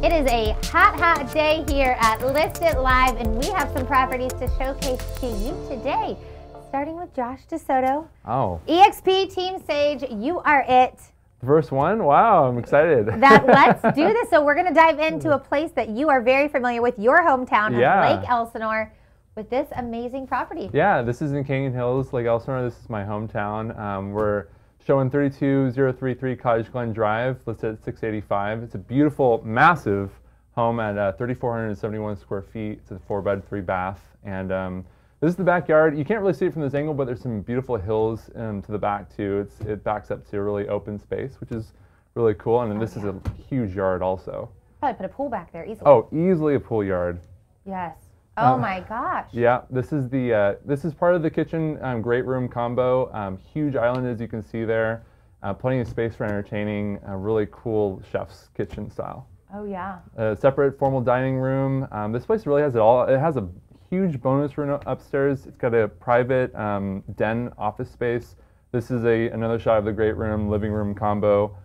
It is a hot, hot day here at List It Live, and we have some properties to showcase to you today. Starting with Josh DeSoto. Oh. EXP Team Sage, you are it. First one? Wow, I'm excited. That let's do this. So we're going to dive into a place that you are very familiar with, your hometown of Yeah. Lake Elsinore, with this amazing property. Yeah, this is in Canyon Hills, Lake Elsinore. This is my hometown. Um, we're showing 32033 Cottage Glen Drive, listed at 685. It's a beautiful, massive home at uh, 3,471 square feet. It's a four bed, three bath. And um, this is the backyard. You can't really see it from this angle, but there's some beautiful hills um, to the back too. It's, it backs up to a really open space, which is really cool. And then this is a huge yard also. Probably put a pool back there easily. Oh, easily a pool yard. Yes. Oh Uh, my gosh. Yeah, this is the uh, this is part of the kitchen um, great room combo. Um, huge island as you can see there. Uh, plenty of space for entertaining. A really cool chef's kitchen style. Oh yeah. A separate formal dining room. Um, this place really has it all. It has a huge bonus room upstairs. It's got a private um, den office space. This is a another shot of the great room living room combo.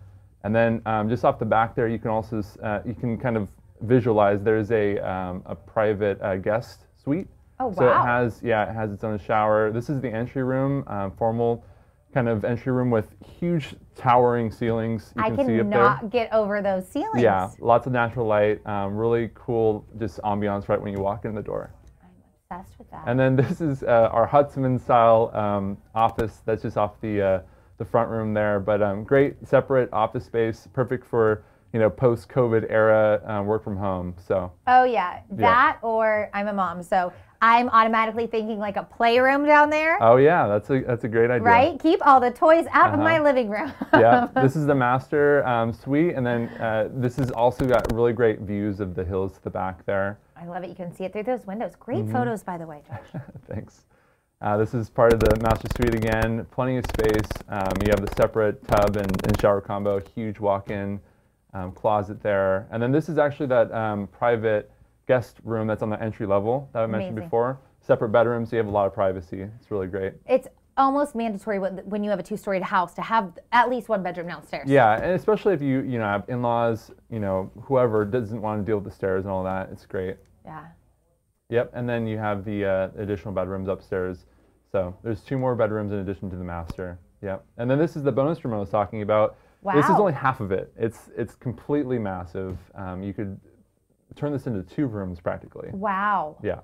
And then um, just off the back there, you can also uh, you can kind of visualize there's a um, a private uh, guest suite. Oh, So it has yeah it has its own shower. This is the entry room, um, formal kind of entry room with huge towering ceilings. You I can see up there. cannot get over those ceilings. Yeah, lots of natural light. Um, really cool, just ambiance right when you walk in the door. I'm obsessed with that. And then this is uh, our Huntsman style um, office. That's just off the uh, the front room there. But um, great separate office space, perfect for you know post COVID era uh, work from home. So Oh yeah, that or I'm a mom, so I'm automatically thinking like a playroom down there, oh yeah, that's a that's a great idea. right? Keep all the toys out of my Uh-huh. living room. yeah, this is the master um, suite, and then uh, this has also got really great views of the hills to the back there. I love it. You can see it through those windows. Great Mm-hmm. photos, by the way, Josh. Thanks. Uh, this is part of the master suite again. Plenty of space. Um, you have the separate tub and, and shower combo, huge walk-in um, closet there. And then this is actually that um, private guest room that's on the entry level that I mentioned Amazing. before. Separate bedrooms, so you have a lot of privacy. It's really great. It's almost mandatory when you have a two-storied house to have at least one bedroom downstairs. Yeah, and especially if you you know have in-laws, you know whoever doesn't want to deal with the stairs and all that, it's great. Yeah. Yep, and then you have the uh, additional bedrooms upstairs. So there's two more bedrooms in addition to the master. Yep, and then this is the bonus room I was talking about. This is only half of it. It's it's completely massive. Um, you could turn this into two rooms practically. Wow. Yeah,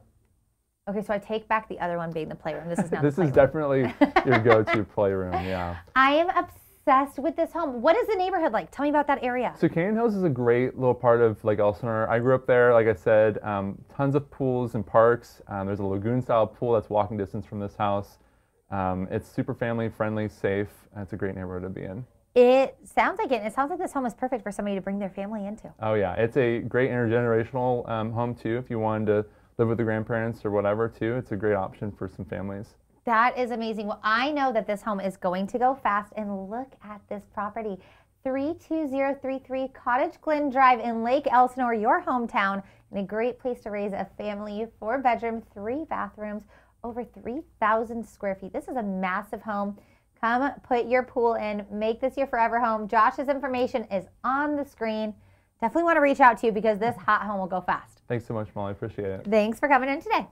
Okay, so I take back the other one being the playroom. This is now this is definitely your go-to playroom. Yeah. I am obsessed with this home. What is the neighborhood like? Tell me about that area. So Canyon Hills is a great little part of Lake Elsinore. I grew up there, like I said, um, tons of pools and parks. Um, there's a lagoon-style pool that's walking distance from this house. Um, it's super family-friendly, safe. and It's a great neighborhood to be in. It sounds like it. It sounds like this home is perfect for somebody to bring their family into. Oh yeah, it's a great intergenerational um, home too. If you wanted to live with the grandparents or whatever too, it's a great option for some families. That is amazing. Well, I know that this home is going to go fast, and look at this property. 32033 Cottage Glen Drive in Lake Elsinore, your hometown, and a great place to raise a family. Four bedroom, three bathrooms, over 3,000 square feet. This is a massive home. Come put your pool in, make this your forever home. Josh's information is on the screen. Definitely want to reach out to you because this mm-hmm. hot home will go fast. Thanks so much, Molly. Appreciate it. Thanks for coming in today.